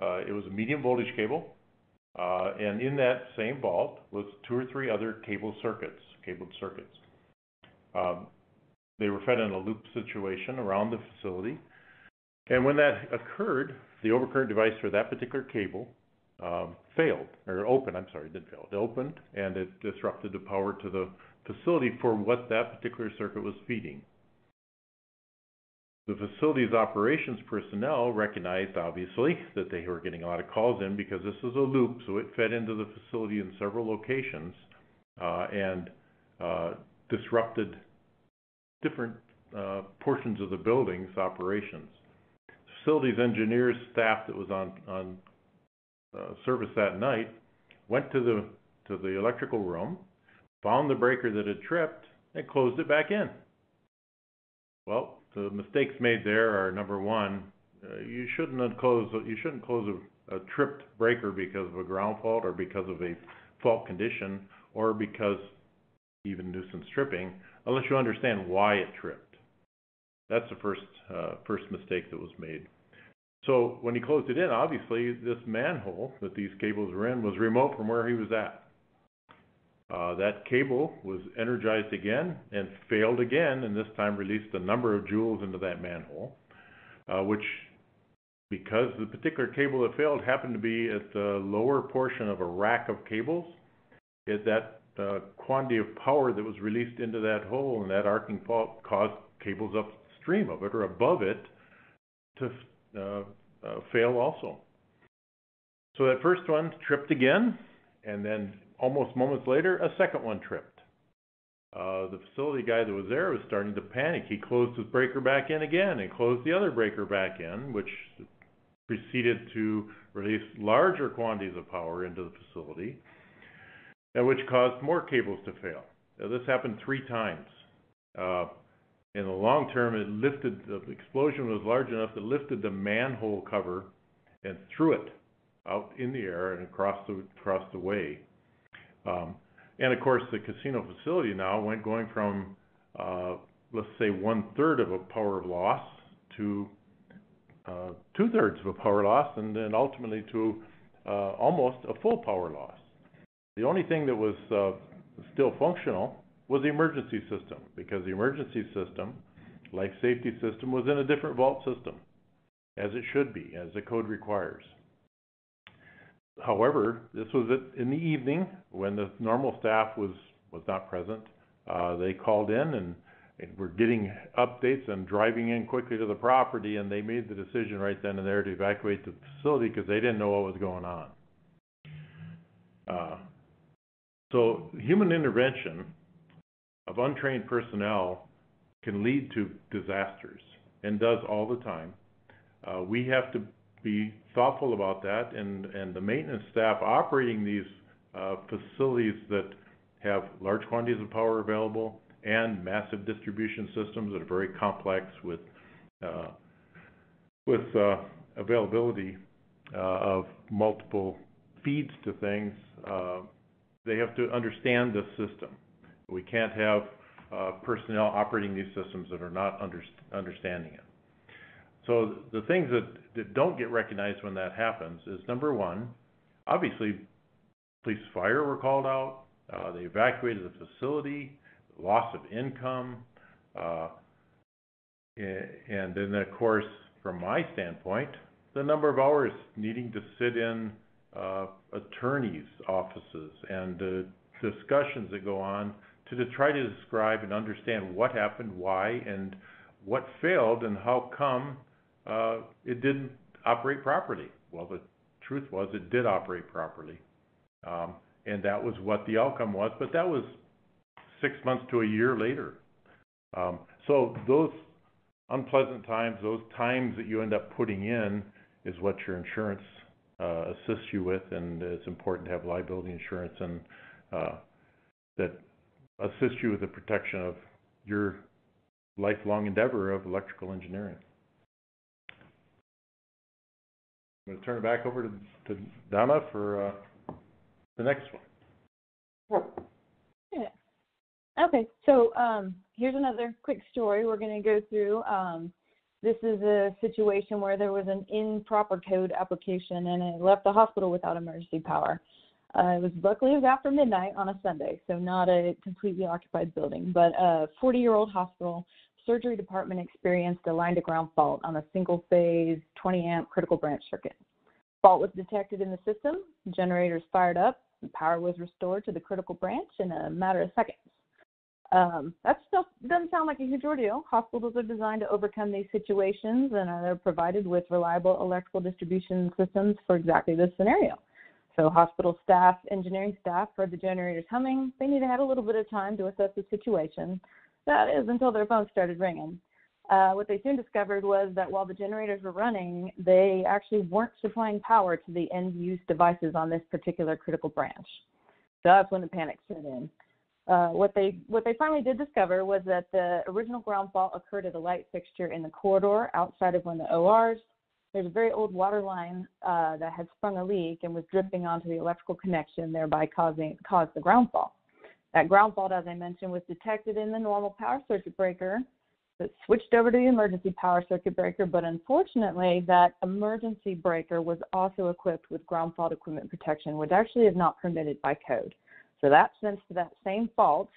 Uh, it was a medium voltage cable, uh, and in that same vault was two or three other cable circuits, cabled circuits. Um, they were fed in a loop situation around the facility. And when that occurred, the overcurrent device for that particular cable um, failed, or opened, I'm sorry, it didn't fail. It opened and it disrupted the power to the facility for what that particular circuit was feeding. The facility's operations personnel recognized, obviously, that they were getting a lot of calls in because this is a loop, so it fed into the facility in several locations uh, and uh, disrupted different uh, portions of the building's operations. Facilities engineers, staff that was on, on uh, service that night, went to the, to the electrical room, found the breaker that had tripped, and closed it back in. Well, the mistakes made there are, number one, uh, you shouldn't have closed, you shouldn't close a, a tripped breaker because of a ground fault or because of a fault condition or because even nuisance tripping, unless you understand why it tripped. That's the first, uh, first mistake that was made. So when he closed it in, obviously, this manhole that these cables were in was remote from where he was at. Uh, that cable was energized again and failed again, and this time released a number of joules into that manhole, uh, which, because the particular cable that failed happened to be at the lower portion of a rack of cables, it, that uh, quantity of power that was released into that hole and that arcing fault caused cables upstream of it or above it to uh, uh, fail also. So that first one tripped again, and then almost moments later, a second one tripped. Uh, the facility guy that was there was starting to panic. He closed his breaker back in again and closed the other breaker back in, which proceeded to release larger quantities of power into the facility, and which caused more cables to fail. Now, this happened three times. Uh, in the long term, it lifted, the explosion was large enough that lifted the manhole cover and threw it out in the air and across the, across the way. Um, and of course, the casino facility now went going from, uh, let's say, one third of a power loss to uh, two thirds of a power loss, and then ultimately to uh, almost a full power loss. The only thing that was still functional was the emergency system, because the emergency system, life safety system, was in a different vault system, as it should be, as the code requires. However, this was in the evening when the normal staff was, was not present. Uh, they called in and, and were getting updates and driving in quickly to the property, and they made the decision right then and there to evacuate the facility because they didn't know what was going on. Uh, so human intervention of untrained personnel can lead to disasters and does all the time. Uh, we have to be thoughtful about that, and, the maintenance staff operating these uh, facilities that have large quantities of power available and massive distribution systems that are very complex with uh, with uh, availability of multiple feeds to things, they have to understand the system. We can't have personnel operating these systems that are not under, understanding it. So the things that, that don't get recognized when that happens is number one, obviously, police fire were called out, uh, they evacuated the facility, loss of income, uh, and then of course, from my standpoint, the number of hours needing to sit in uh, attorneys' offices and uh, discussions that go on to, to try to describe and understand what happened, why, and what failed, and how come uh, it didn't operate properly. Well, the truth was it did operate properly. Um, and that was what the outcome was, but that was six months to a year later. Um, so those unpleasant times, those times that you end up putting in, is what your insurance uh, assists you with, and it's important to have liability insurance and uh, that assists you with the protection of your lifelong endeavor of electrical engineering. I'm going to turn it back over to, to Donna for uh, the next one. Yeah. Okay, so um, here's another quick story we're going to go through. Um, this is a situation where there was an improper code application and it left the hospital without emergency power. Uh, it was luckily it was after midnight on a Sunday, so not a completely occupied building, but a 40-year-old hospital surgery department experienced a line to ground fault on a single phase 20 amp critical branch circuit. Fault was detected in the system, generators fired up, power was restored to the critical branch in a matter of seconds. Um, that stuff doesn't sound like a huge ordeal. Hospitals are designed to overcome these situations and are provided with reliable electrical distribution systems for exactly this scenario. So hospital staff, engineering staff heard the generators humming. They needed to have a little bit of time to assess the situation. That is until their phones started ringing. Uh, what they soon discovered was that while the generators were running, they actually weren't supplying power to the end use devices on this particular critical branch. So that's when the panic set in. Uh, what they what they finally did discover was that the original ground fault occurred at a light fixture in the corridor outside of one of the ORs. There's a very old water line uh, that had sprung a leak and was dripping onto the electrical connection, thereby causing caused the ground fault. That ground fault, as I mentioned, was detected in the normal power circuit breaker. that switched over to the emergency power circuit breaker, but unfortunately, that emergency breaker was also equipped with ground fault equipment protection, which actually is not permitted by code. So that sends to that same fault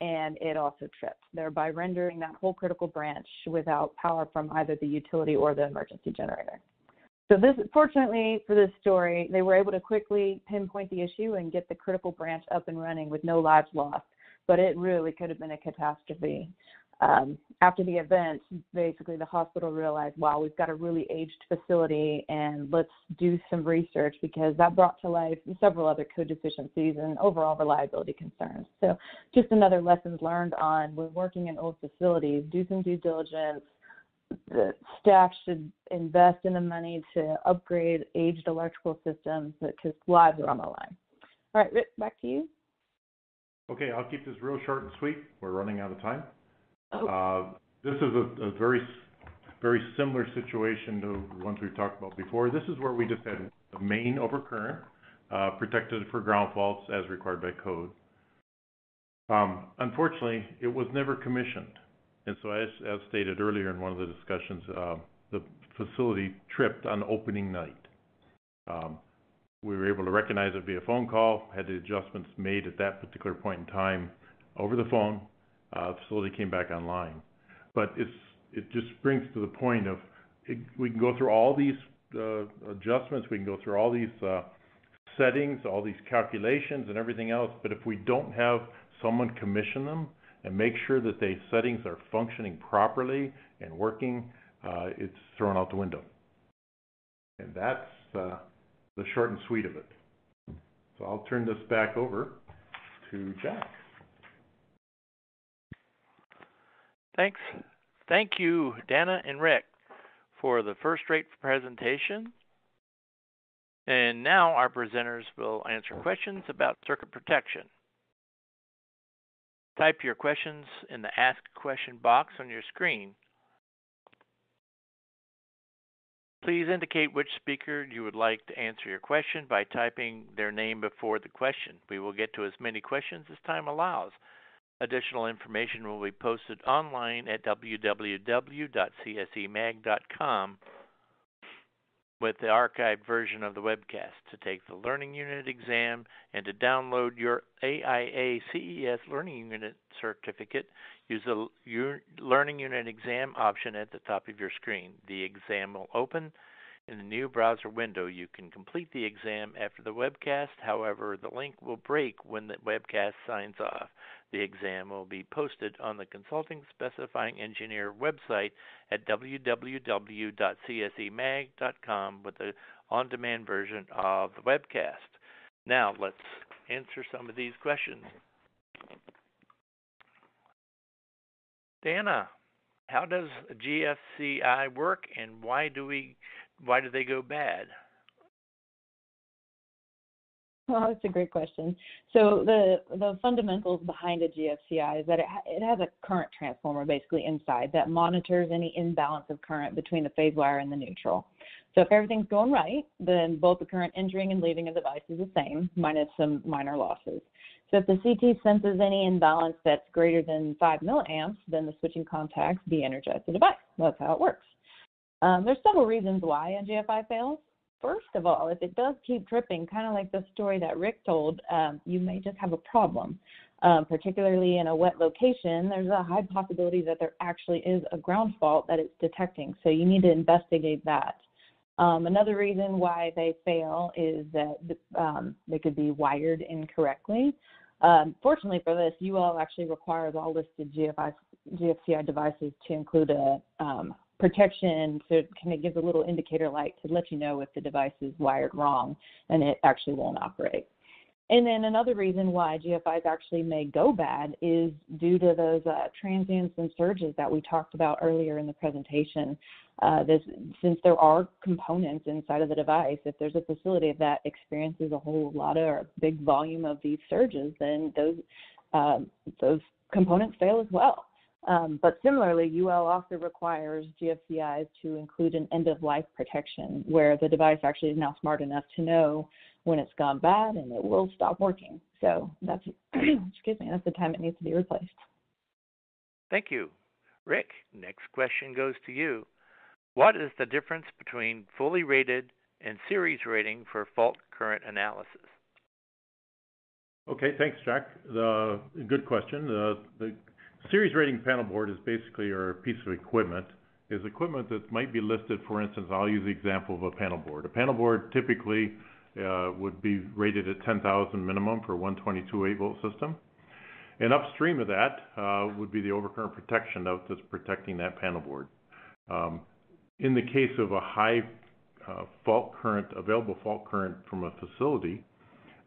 and it also tripped, thereby rendering that whole critical branch without power from either the utility or the emergency generator. So this, fortunately for this story, they were able to quickly pinpoint the issue and get the critical branch up and running with no lives lost. But it really could have been a catastrophe um, after the event, basically the hospital realized, wow, we've got a really aged facility and let's do some research because that brought to life several other code deficiencies and overall reliability concerns. So just another lessons learned on when working in old facilities, do some due diligence. The staff should invest in the money to upgrade aged electrical systems because lives are on the line. All right, Rick, back to you. Okay, I'll keep this real short and sweet. We're running out of time. Oh. Uh, This is a, a very, very similar situation to the ones we've talked about before. This is where we just had a main overcurrent, uh, protected for ground faults as required by code. Um, unfortunately, it was never commissioned. And so as, as stated earlier in one of the discussions, uh, the facility tripped on opening night. Um, we were able to recognize it via phone call, had the adjustments made at that particular point in time over the phone, uh, facility came back online. But it's, it just brings to the point of, it, we can go through all these, uh, adjustments, we can go through all these, uh, settings, all these calculations and everything else, but if we don't have someone commission them and make sure that the settings are functioning properly and working, uh, it's thrown out the window. And that's, uh, the short and sweet of it. So I'll turn this back over to Jack. Thanks. Thank you, Dana and Rick, for the first-rate presentation. And now our presenters will answer questions about circuit protection. Type your questions in the Ask Question box on your screen. Please indicate which speaker you would like to answer your question by typing their name before the question. We will get to as many questions as time allows. Additional information will be posted online at www.csemag.com with the archived version of the webcast. To take the Learning Unit exam and to download your AIA CES Learning Unit certificate, use the Learning Unit exam option at the top of your screen. The exam will open in the new browser window. You can complete the exam after the webcast. However, the link will break when the webcast signs off. The exam will be posted on the Consulting Specifying Engineer website at www.csemag.com with the on-demand version of the webcast. Now, let's answer some of these questions. Dana, how does GFCI work and why do we why do they go bad? Well, that's a great question. So the the fundamentals behind a GFCI is that it ha- it has a current transformer basically inside that monitors any imbalance of current between the phase wire and the neutral. So if everything's going right, then both the current entering and leaving a device is the same, minus some minor losses. So if the CT senses any imbalance that's greater than 5 milliamps, then the switching contacts de-energize the device. That's how it works. Um, there's several reasons why a GFI fails. First of all, if it does keep tripping, kind of like the story that Rick told, um, you may just have a problem. Um, particularly in a wet location, there's a high possibility that there actually is a ground fault that it's detecting. So you need to investigate that. Um, another reason why they fail is that um, they could be wired incorrectly. Um, fortunately for this, UL actually requires all listed GFI, GFCI devices to include a um, protection so it kind of gives a little indicator light to let you know if the device is wired wrong and it actually won't operate. And then another reason why GFIs actually may go bad is due to those uh, transients and surges that we talked about earlier in the presentation. Uh, this, since there are components inside of the device, if there's a facility that experiences a whole lot of or big volume of these surges, then those um, those components fail as well. Um, but similarly, UL also requires GFCIs to include an end of life protection where the device actually is now smart enough to know when it's gone bad and it will stop working. So that's, excuse me, that's the time it needs to be replaced. Thank you. Rick, next question goes to you. What is the difference between fully rated and series rating for fault current analysis? Okay, thanks, Jack. The good question. The, the Series rating panel board is basically a piece of equipment, is equipment that might be listed, for instance, I'll use the example of a panel board. A panel board typically uh, would be rated at 10,000 minimum for a 122 8 volt system. And upstream of that uh, would be the overcurrent protection note that's protecting that panel board. Um, in the case of a high uh, fault current, available fault current from a facility,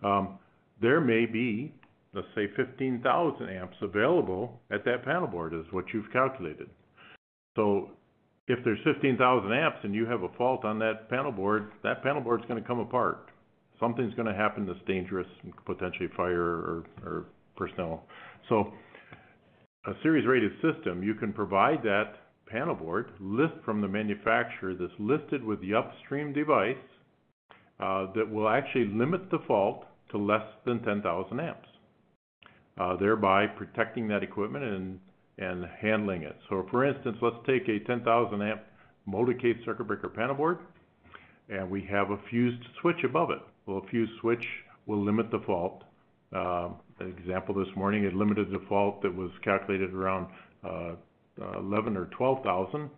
um, there may be let's say 15,000 amps available at that panel board is what you've calculated. So if there's 15,000 amps and you have a fault on that panel board, that panel board is going to come apart. Something's going to happen that's dangerous, potentially fire or, or personnel. So a series rated system, you can provide that panel board list from the manufacturer that's listed with the upstream device uh, that will actually limit the fault to less than 10,000 amps thereby protecting that equipment and, and handling it. So for instance, let's take a 10,000 amp molded-case circuit breaker panel board, and we have a fused switch above it. Well, a fused switch will limit the fault. Uh, an example this morning, it limited the fault that was calculated around uh, 11 or 12,000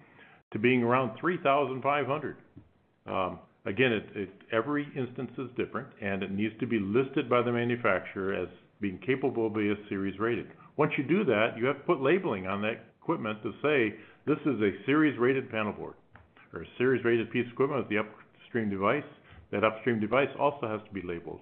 to being around 3,500. Um, again, it, it, every instance is different, and it needs to be listed by the manufacturer as being capable of being a series rated. Once you do that, you have to put labeling on that equipment to say this is a series rated panel board or a series rated piece of equipment with the upstream device. That upstream device also has to be labeled.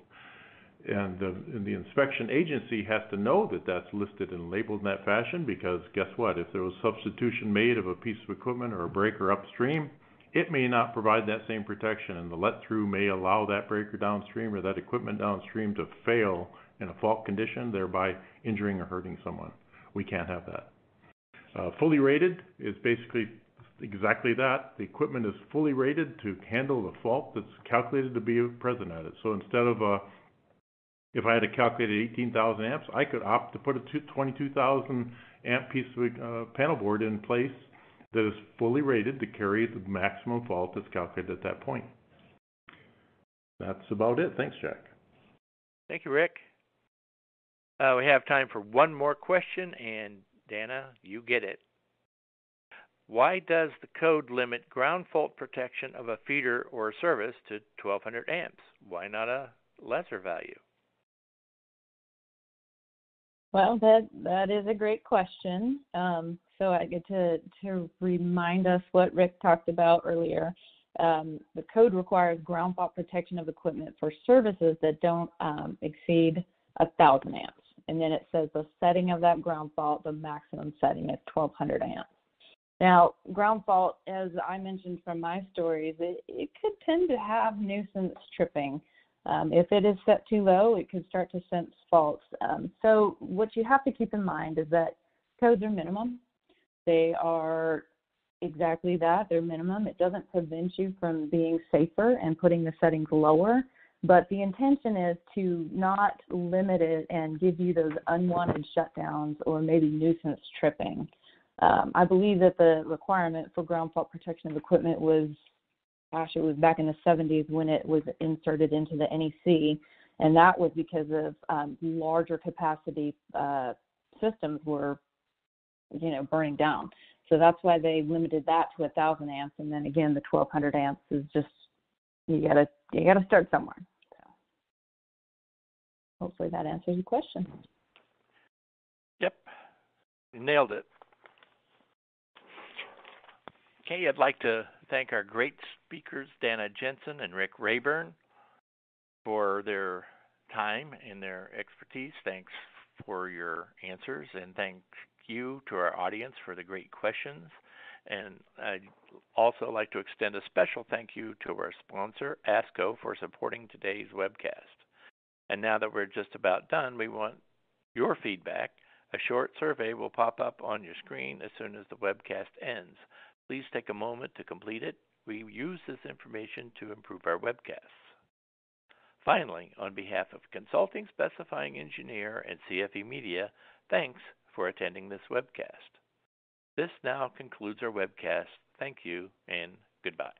And the, and the, inspection agency has to know that that's listed and labeled in that fashion because guess what? If there was substitution made of a piece of equipment or a breaker upstream, it may not provide that same protection and the let through may allow that breaker downstream or that equipment downstream to fail in a fault condition, thereby injuring or hurting someone. We can't have that. Uh, fully rated is basically exactly that. The equipment is fully rated to handle the fault that's calculated to be present at it. So instead of a, uh, if I had to calculate 18,000 amps, I could opt to put a 22,000 amp piece of uh, panel board in place that is fully rated to carry the maximum fault that's calculated at that point. That's about it. Thanks, Jack. Thank you, Rick. Uh, we have time for one more question, and Dana, you get it. Why does the code limit ground fault protection of a feeder or service to 1200 amps? Why not a lesser value? Well, that that is a great question. Um, so I get to to remind us what Rick talked about earlier. Um, the code requires ground fault protection of equipment for services that don't um, exceed a thousand amps and then it says the setting of that ground fault, the maximum setting is 1200 amps. Now, ground fault, as I mentioned from my stories, it, it could tend to have nuisance tripping. Um, if it is set too low, it could start to sense faults. Um, so, what you have to keep in mind is that codes are minimum. They are exactly that, they're minimum. It doesn't prevent you from being safer and putting the settings lower. But the intention is to not limit it and give you those unwanted shutdowns or maybe nuisance tripping. Um, I believe that the requirement for ground fault protection of equipment was, gosh, it was back in the 70s when it was inserted into the NEC, and that was because of um, larger capacity uh, systems were, you know, burning down. So that's why they limited that to thousand amps, and then again, the 1200 amps is just you gotta you gotta start somewhere. So hopefully that answers your question. Yep. You nailed it. Okay, I'd like to thank our great speakers, Dana Jensen and Rick Rayburn, for their time and their expertise. Thanks for your answers, and thank you to our audience for the great questions. And I'd also like to extend a special thank you to our sponsor, ASCO, for supporting today's webcast. And now that we're just about done, we want your feedback. A short survey will pop up on your screen as soon as the webcast ends. Please take a moment to complete it. We use this information to improve our webcasts. Finally, on behalf of Consulting Specifying Engineer and CFE Media, thanks for attending this webcast. This now concludes our webcast. Thank you and goodbye.